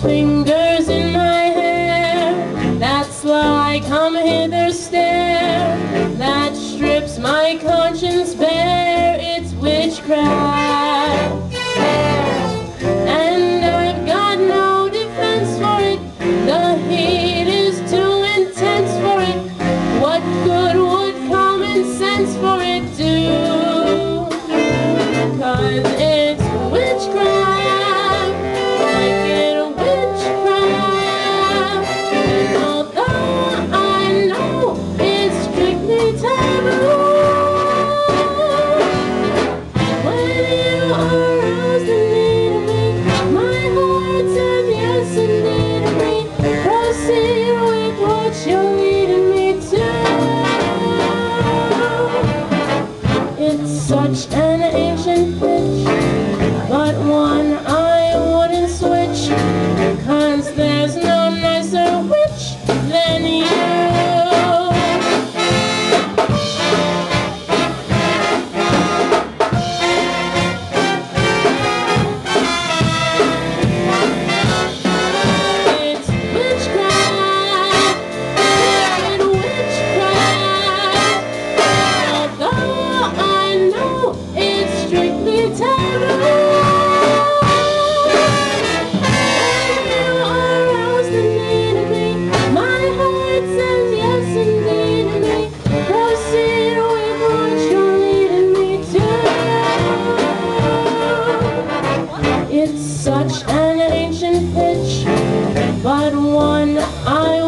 fingers in my hair. That's why I come hither stare. That strips my conscience bare. It's witchcraft. It's such an ancient pitch, but one It's such an ancient pitch, but one I